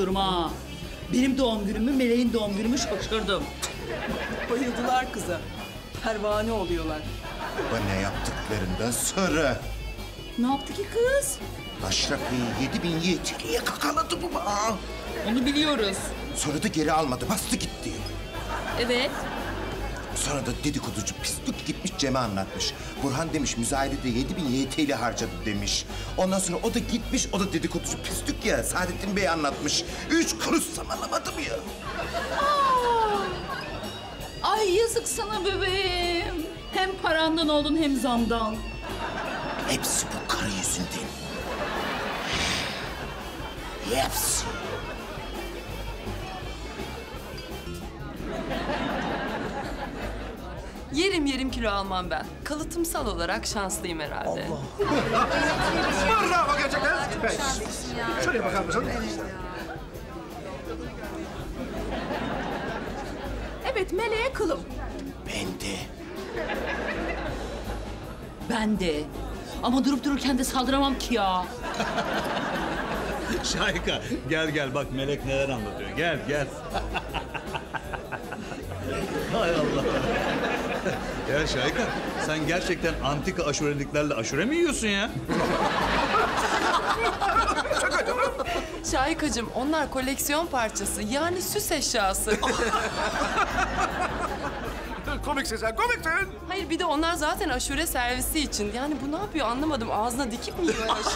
diyorum ha. Benim doğum günümü, Meleğin doğum günümü şaşırdım. Bayıldılar kıza. Pervane oluyorlar. Bana yaptıklarından sonra Ne yaptı ki kız? Aşrafı'yı yedi bin yetiliye kakaladı bu. Onu biliyoruz. Sonra da geri almadı, bastı gitti. Evet. Sonra da dedikoducu pislik gitmiş Cem'e anlatmış. Burhan demiş müzayedede yedi bin YTL harcadı demiş. Ondan sonra o da gitmiş, o da dedikoducu pislik ya. Saadettin Bey anlatmış. Üç kuruş samanlamadım ya. Ay yazık sana bebeğim. Hem parandan oldun hem zamdan. Hepsi bu karı yüzünden. Hepsi. Yerim yerim kilo almam ben. Kalıtımsal olarak şanslıyım herhalde. Bravo gerçekten. Şuraya bakar mısın? Evet meleğe kılım. Ben de. Ben de. Ama durup dururken de saldıramam ki ya. Şahika gel gel bak Melek neler anlatıyor. Gel gel. Hay Allah. Ya Şahika sen gerçekten antika aşureliklerle aşure mi yiyorsun ya? Şahikacığım onlar koleksiyon parçası yani süs eşyası. Komiksin sen, komiksin. Hayır bir de onlar zaten aşure servisi için. Yani bu ne yapıyor anlamadım. Ağzına dikip mi yiyor şeyi?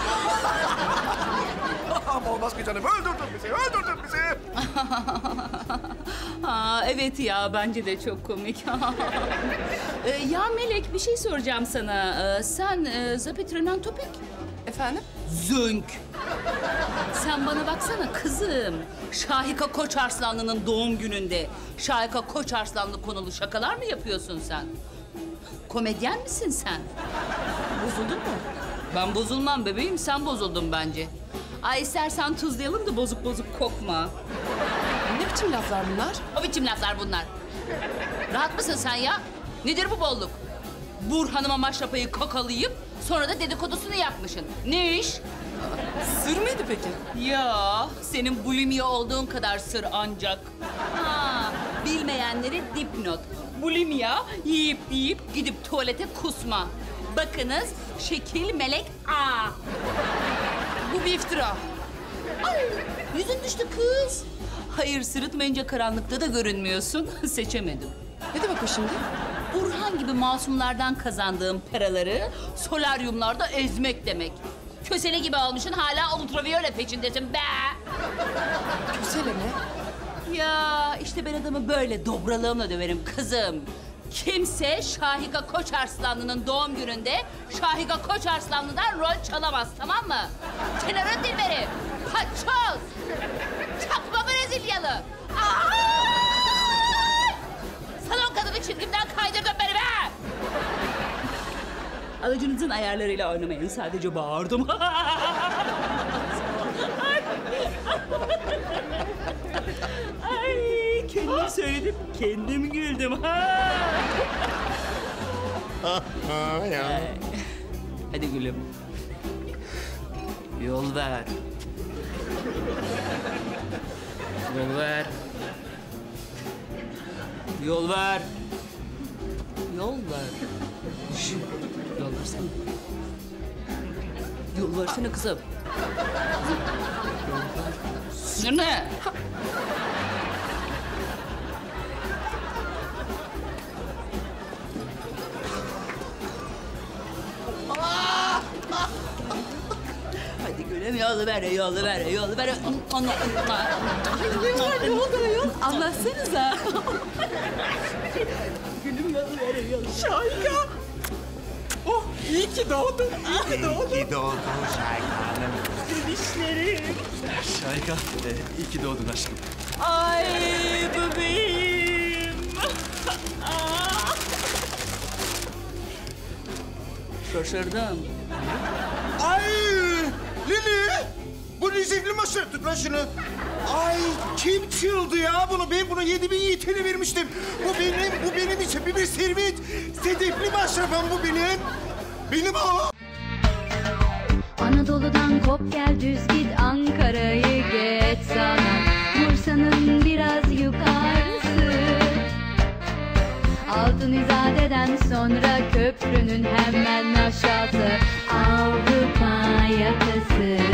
Ama olmaz ki canım. Öldürdün bizi, öldürdün bizi. Ha, evet ya bence de çok komik. Ee, ya Melek bir şey soracağım sana. Ee, sen e, Topik. Efendim? Zönk. Sen bana baksana kızım. Şahika Koç Arslanlı'nın doğum gününde Şahika Koç Arslanlı konulu şakalar mı yapıyorsun sen? Komedyen misin sen? Bozuldun mu? Ben bozulmam bebeğim, sen bozuldun bence. Ay istersen tuzlayalım da bozuk bozuk kokma. Biçim laflar bunlar? O biçim laflar bunlar. Rahat mısın sen ya? Nedir bu bolluk? Burhan'ıma maşrapayı kakalayıp sonra da dedikodusunu yapmışsın. Ne iş? Sır mıydı peki? Ya senin bulimia olduğun kadar sır ancak. Ha, bilmeyenlere dipnot. Bulimia yiyip yiyip gidip tuvalete kusma. Bakınız şekil melek A. Bu bir iftira. Ay, yüzün düştü kız. Hayır sırıtmayınca karanlıkta da görünmüyorsun. Seçemedim. Ne demek o şimdi? Burhan gibi masumlardan kazandığım paraları solaryumlarda ezmek demek. Kösele gibi almışsın hala ultraviyole peşindesin be. Kösele mi? Ya işte ben adamı böyle dobralığımla döverim kızım. Kimse Şahika Koç Arslanlı'nın doğum gününde Şahika Koç Arslanlı'dan rol çalamaz tamam mı? Tenörün dilberi, Alıcınızın ayarlarıyla oynamayın sadece bağırdım. Ay kendim söyledim, kendim güldüm. Ha. Ay. Hadi gülüm. Yol ver. Yol ver. Yol ver. Yol ver. Şş, Yol versene. Yol versene kızım. Ne? Hadi gülüm yolu ver, yolu ver, yolu ver. Onu, Ne var ne oldu ayol? Anlatsanıza. Gülüm yolu ver, yolu Şahika. Oh iyi ki doğdun. İyi ki doğdun. İyi doğdun Şahika Hanım. Dişlerim. Şahika e, iyi ki doğdun aşkım. Ay bebeğim. Şaşırdım. Ay Lili! Bu rezilli maşa. Tut lan şunu. Ay kim çıldı ya bunu? Ben bunu yedi bin yetene vermiştim. Bu benim, bu benim için bir, bir servet. Sedefli maşrafım bu benim. Benim o. Anadolu'dan kop gel düz git Ankara'yı geç sana. Bursa'nın biraz yukarısı. Altın İzade'den sonra köprünün hemen aşağısı Avrupa yakası